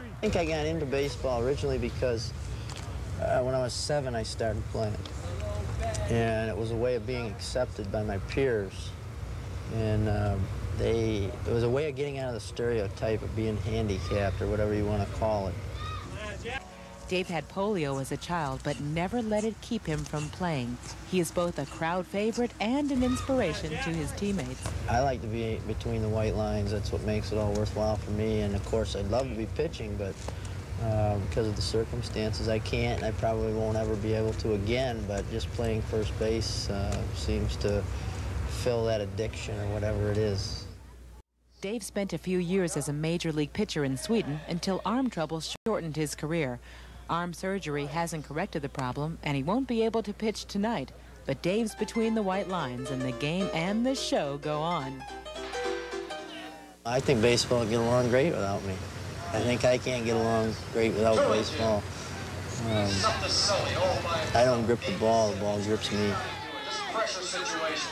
I think I got into baseball originally because uh, when I was seven, I started playing. And it was a way of being accepted by my peers. And um, they, it was a way of getting out of the stereotype of being handicapped or whatever you want to call it. Dave had polio as a child, but never let it keep him from playing. He is both a crowd favorite and an inspiration to his teammates. I like to be between the white lines. That's what makes it all worthwhile for me. And of course, I'd love to be pitching, but uh, because of the circumstances, I can't. I probably won't ever be able to again. But just playing first base uh, seems to fill that addiction or whatever it is. Dave spent a few years as a major league pitcher in Sweden until arm trouble shortened his career. Arm surgery hasn't corrected the problem, and he won't be able to pitch tonight. But Dave's between the white lines, and the game and the show go on. I think baseball will get along great without me. I think I can't get along great without baseball. Um, I don't grip the ball, the ball grips me. Pressure situation.